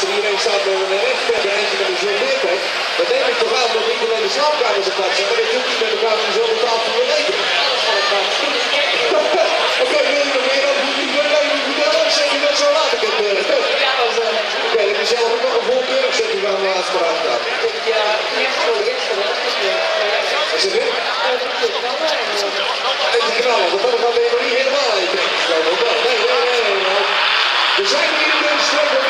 als er iedereen staat met een rechtspet eentje met een zo'n weerpet, dan neem ik toch aan dat niet alleen de slaapkamers apart zijn, maar dat je ook niet met elkaar aan dezelfde tafel eten. Oké, wil je nog meer over die zeg je dat zo laat ik. Ja, dat wel. Oké, is zelf ook nog een voorkeurig zet die aan de laatste vraag. Ja, voor voor? Dat is het wel. Even knallen, gaan we nog niet helemaal eten. Nee, nee, nee. Er zijn hier in de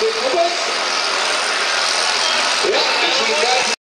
Okay.